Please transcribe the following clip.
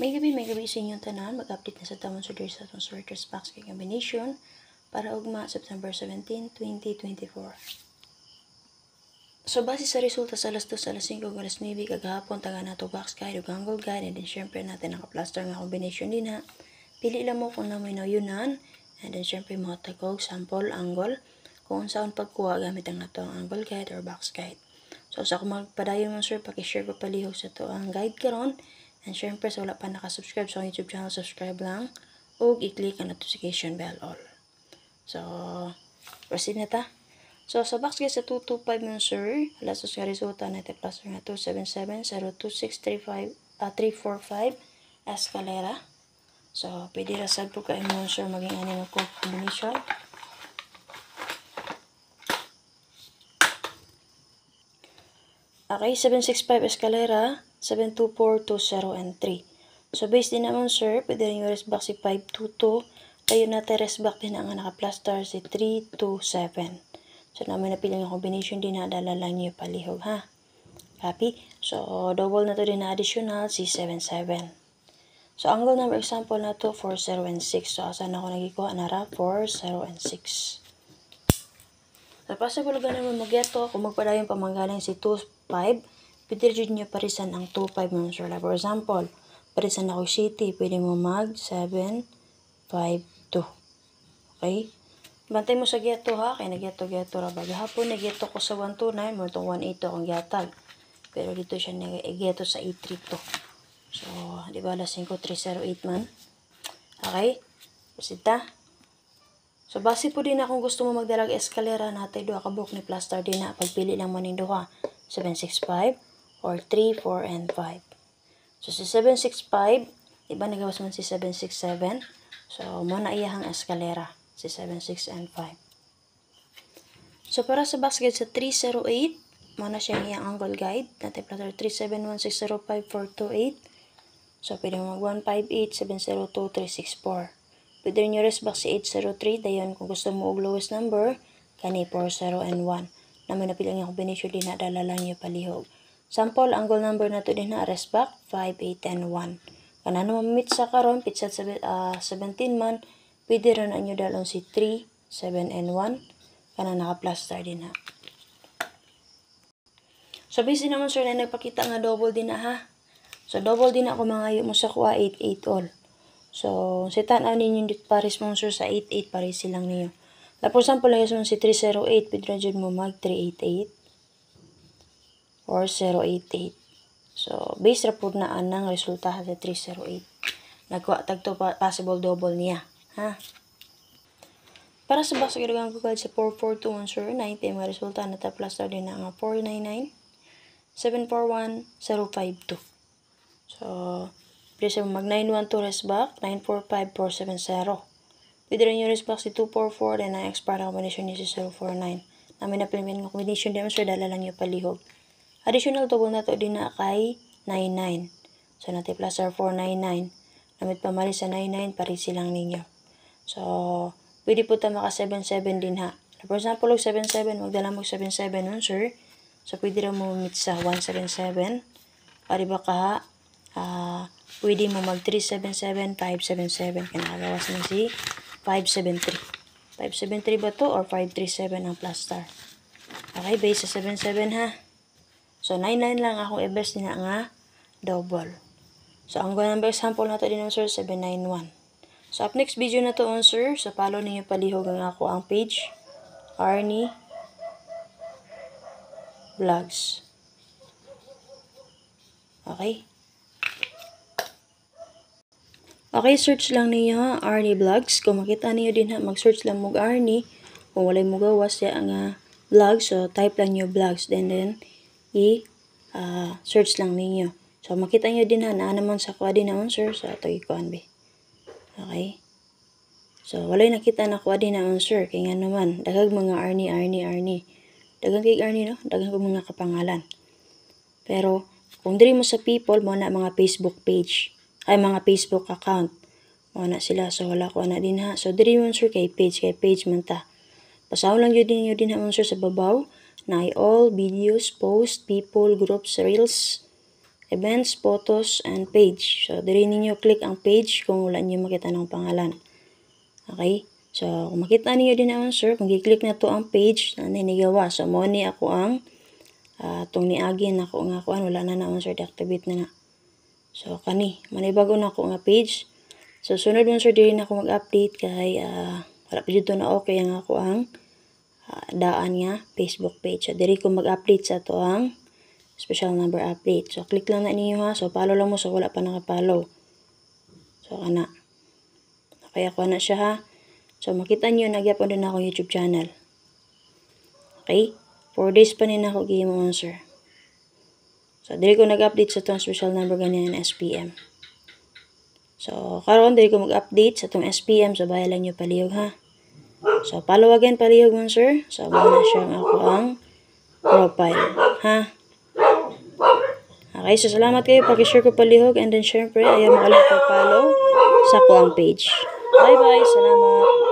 May gabi, may gabi sa inyong tanan. Mag-update na sa tamang sudor sa itong sorters box kay combination para ugma September 17, 2024. So, base sa resulta sa alas 2, alas 5, alas 9, kagahapon, taga na to box guide o gangle guide, and then syempre natin naka-plaster nga combination din ha. Pili lang mo kung namoy na yunan, and then syempre mo tagog, sample, angle, kung saan pagkuha gamit ang nato ang angle guide or box guide. So, sa kung mo sir, pakishare ko palihog sa to ang guide karon And syempre, sa wala pa nakasubscribe sa YouTube channel, subscribe lang. O i-click ang notification bell all. So, proceed na ta. So, sa box guys, sa 225 mo sir, alas sa resulta na ito plus nga 277-02635, uh, 345 escalera. So, pwede rasad po kayo mo sir maging ano ng combination. Okay, 765 escalera, 724, 20, and 3. So, base din naman, sir, pwede rin yung rest si 522. Tayo natin rest back din ang naka-plaster si 327. So, namin napili yung combination din na dala niyo palihog, ha? Copy? So, double na to din na additional si 77. So, angle number example na to 4, 0, and 6. So, asan ako nagikuha na ra? 4, 0, and 6. Sa possible ganun mo magyeto, kung magpadayon pamanggaling si 2, 5, pwede rin nyo parisan ang 2, 5 mo sir. For example, parisan ako city, pwede mo mag 7, 5, 2. Okay? Bantay mo sa geto ha, kaya nagyeto-geto ra ba. Gahapon nagyeto ko sa 129, mo itong 182 akong gyatag. Pero dito siya nagyeto sa 832. So, di ba alas 5308 man? Okay? Pasita. So, base po din na kung gusto mo magdalag eskalera natin, doha ka book ni plaster din na. Pagpili lang mo ng doha, 765 or 3, 4, and 5. So, si 765, iba nagawas man si 767. So, mo na iyahang eskalera, si 76 and 5. So, para sa basket sa 308, mo na siya iyang angle guide. Natin plaster 371605428. So, pwede mo mag 158702364. Pwede rin yung rest box si 803. Dayon, kung gusto mo og lowest number, kani 40 and 1. Naman na pilang yung combination din na dala lang yung palihog. Sample, angle number na to din na rest back, 5, 8, and 1. Kana naman meet sa karon pizza uh, 17 man, pwede rin ang dalon si 3, 7, and 1. Kana naka-plaster din ha. So, busy naman sir na nagpakita nga double din na ha. So, double din ako mga mo sa kuha 8, 8 all. So, si tanaw ninyo dit pares sponsor sa 88 pares silang niyo. Na for example, lang yung si 308, pwede na mo mag 388 or 088. So, base ra po na anang resulta sa 308. Nagkuha tagto possible double niya. Ha? Para sa box kailangan ko sa 4421 sir, 90 mga resulta na ta plus din na nga 499 741 052. So, Pwede siya mag 912 rest back, 945470. Pwede rin yung rest back si 244, then ang expire combination niya si 049. Namin na pilimin ng combination din, sir, dala lang yung palihog. Additional double na to din na kay 99. So, natin plus r 499. Namit pa mali sa 99, pari silang ninyo. So, pwede po tayo maka 77 din ha. For example, 77, magdala mo 77 nun, sir. So, pwede rin mo meet sa 177. Pari ba ka ha? Uh, pwede mo mag 377, 577. Kinagawas mo si 573. 573 ba to or 537 ang plus star? Okay, base sa 77 ha. So, 99 lang ako i-best na nga double. So, ang number example na to din sir, 791. So, up next video na to on sir. So, follow ninyo palihog ang ako ang page. Arnie Vlogs. Okay? Okay, search lang niyo Arnie Vlogs. Kung makita niyo din ha, mag-search lang mo Arnie. Kung walay mo gawas siya ang uh, vlog, so type lang niyo vlogs. Then, then, i-search uh, lang niyo So, makita niyo din ha, na naman sa kuha din na answer sa ikuan be. Okay? So, walay nakita na kuha din na answer. Kaya nga naman, dagag mga Arnie, Arnie, Arnie. Dagang kay Arnie, no? Dagang ko mga kapangalan. Pero, kung diri mo sa people, mo na mga Facebook page ay mga Facebook account. Mo na sila so wala ko na din ha. So diri man sir kay page kay page man ta. Pasaw lang jud din din ha sir sa babaw na all videos, post, people, groups, reels, events, photos, and page. So, diri ninyo click ang page kung wala niyo makita ng pangalan. Okay? So, kung makita niyo din naman, sir, kung i-click na to ang page na ninigawa. So, mo ni ako ang uh, tong niagi ako nga kuan wala na naman sir deactivate na na. So, kani, manibago na ako nga page. So, sunod mo sir, diri na ako mag-update kay uh, wala pa dito na okay ang ako ang uh, daan nga Facebook page. So, diri ko mag-update sa to ang special number update. So, click lang na ninyo ha. So, follow lang mo. So, wala pa nakapollow. So, kana. Okay, ako na siya ha. So, makita nyo, nagyapon din ako YouTube channel. Okay? 4 days pa din ako game on, sir. So, dili ko nag-update sa itong special number ganyan SPM. So, karon dili ko mag-update sa itong SPM. So, bahay lang nyo palihog ha. So, follow again palihog mo, sir. So, muna siyang ako ang profile. Ha? Okay, so salamat kayo. Pag-share ko palihog and then syempre, ayaw makalang follow sa ko ang page. Bye-bye. Salamat.